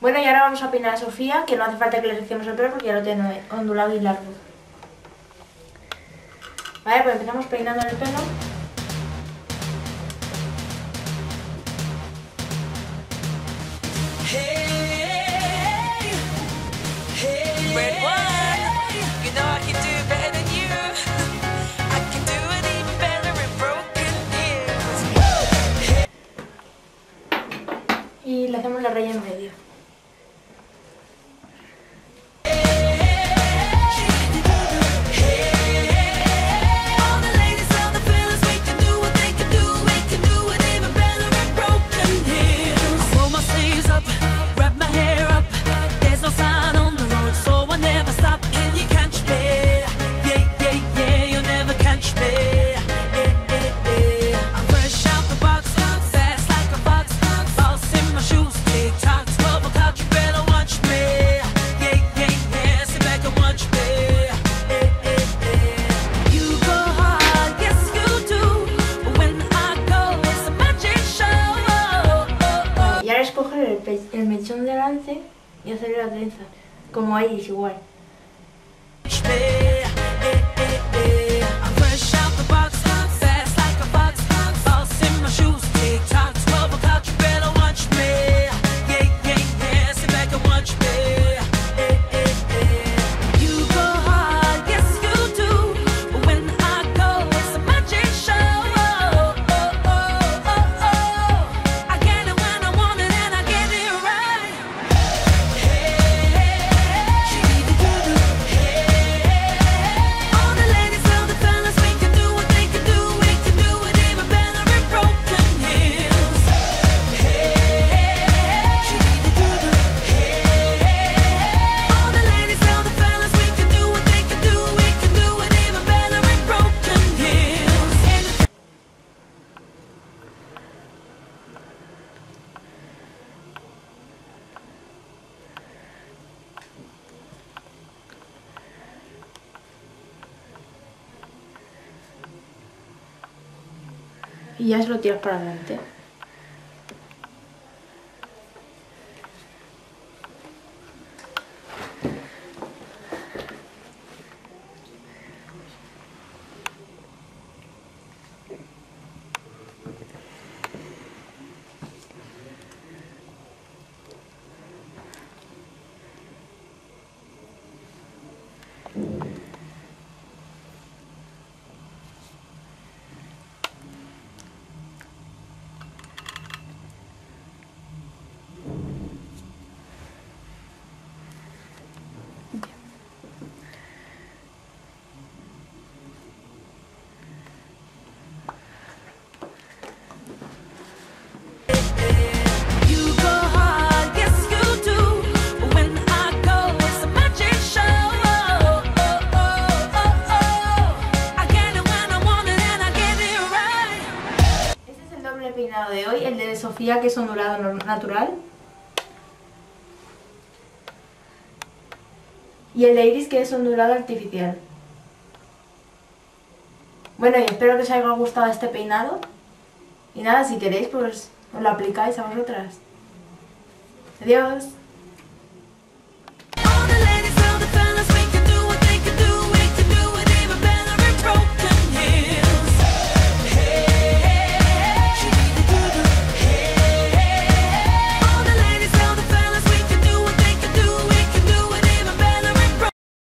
Bueno, y ahora vamos a peinar a Sofía, que no hace falta que le recemos el pelo porque ya lo tiene ondulado y largo. Vale, pues empezamos peinando el pelo. Y le hacemos la raya en medio. y hacer la trenza, como ahí es igual. Eh, eh, eh. y ya se lo tiras para adelante. peinado de hoy, el de Sofía, que es ondulado natural. Y el de Iris, que es ondulado artificial. Bueno, y espero que os haya gustado este peinado. Y nada, si queréis, pues os lo aplicáis a vosotras. Adiós.